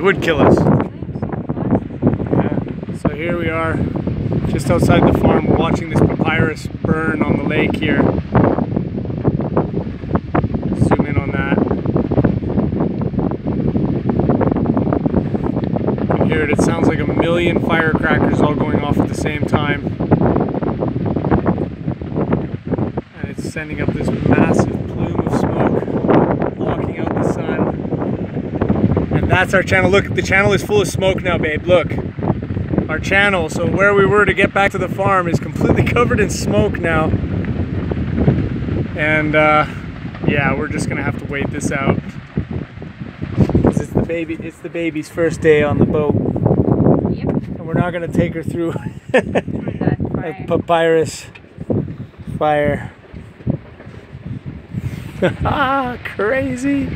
It would kill us. Yeah. So here we are, just outside the farm. Watching this papyrus burn on the lake here. Zoom in on that. You hear it. It sounds like a million firecrackers all going off at the same time. And it's sending up this massive plume of smoke, blocking out the sun. And that's our channel. Look, the channel is full of smoke now, babe. Look. Our channel, so where we were to get back to the farm is completely covered in smoke now. And uh, yeah, we're just gonna have to wait this out. Because it's the baby it's the baby's first day on the boat. Yep. And we're not gonna take her through a papyrus fire. ah, crazy.